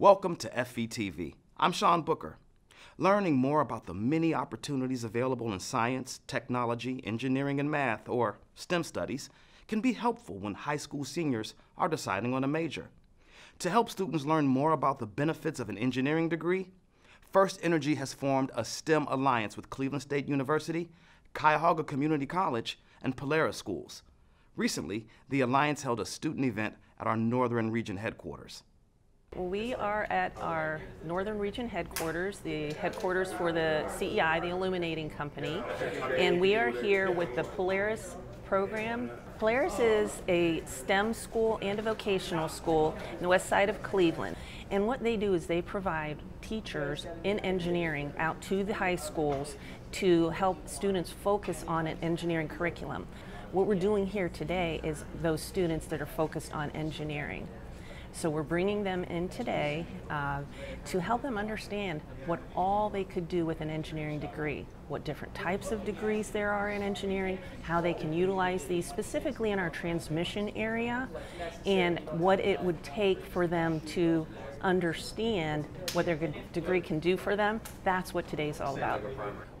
Welcome to FETV. I'm Sean Booker. Learning more about the many opportunities available in science, technology, engineering, and math, or STEM studies, can be helpful when high school seniors are deciding on a major. To help students learn more about the benefits of an engineering degree, First Energy has formed a STEM alliance with Cleveland State University, Cuyahoga Community College, and Polaris Schools. Recently, the alliance held a student event at our Northern Region headquarters. We are at our Northern Region headquarters, the headquarters for the CEI, the Illuminating Company, and we are here with the Polaris program. Polaris is a STEM school and a vocational school in the west side of Cleveland. And what they do is they provide teachers in engineering out to the high schools to help students focus on an engineering curriculum. What we're doing here today is those students that are focused on engineering. So we're bringing them in today uh, to help them understand what all they could do with an engineering degree, what different types of degrees there are in engineering, how they can utilize these specifically in our transmission area, and what it would take for them to understand what their degree can do for them. That's what today's all about.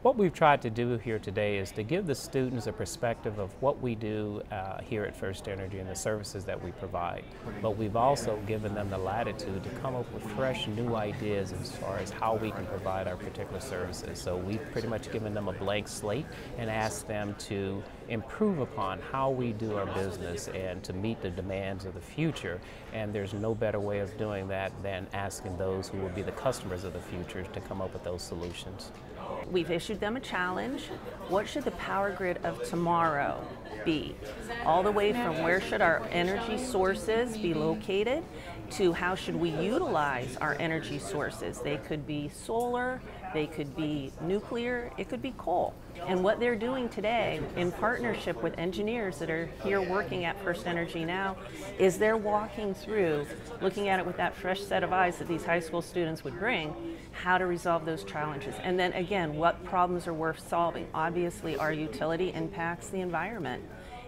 What we've tried to do here today is to give the students a perspective of what we do uh, here at First Energy and the services that we provide. But we've also given them the latitude to come up with fresh new ideas as far as how we can provide our particular services. So we've pretty much given them a blank slate and asked them to improve upon how we do our business and to meet the demands of the future. And there's no better way of doing that than asking those who will be the customers of the future to come up with those solutions. We've issued them a challenge. What should the power grid of tomorrow be? All the way from where should our energy sources be located to how should we utilize our energy sources. They could be solar, they could be nuclear, it could be coal. And what they're doing today in partnership with engineers that are here working at First Energy now is they're walking through, looking at it with that fresh set of eyes that these high school students would bring, how to resolve those challenges. And then again, what problems are worth solving? Obviously, our utility impacts the environment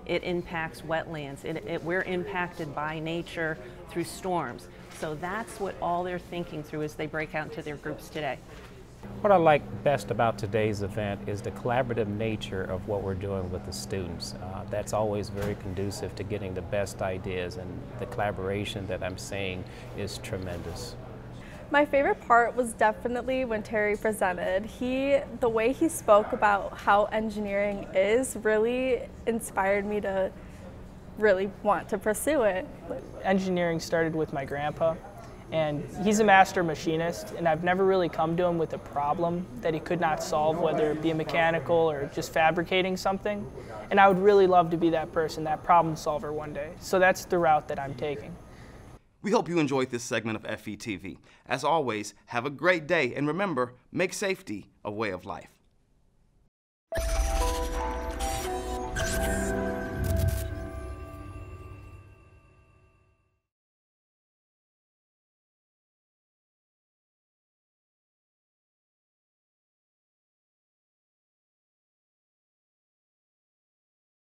it impacts wetlands. It, it, we're impacted by nature through storms. So that's what all they're thinking through as they break out into their groups today. What I like best about today's event is the collaborative nature of what we're doing with the students. Uh, that's always very conducive to getting the best ideas and the collaboration that I'm seeing is tremendous. My favorite part was definitely when Terry presented. He, the way he spoke about how engineering is really inspired me to really want to pursue it. Engineering started with my grandpa and he's a master machinist and I've never really come to him with a problem that he could not solve whether it be a mechanical or just fabricating something and I would really love to be that person, that problem solver one day. So that's the route that I'm taking. We hope you enjoyed this segment of FETV. As always, have a great day and remember, make safety a way of life.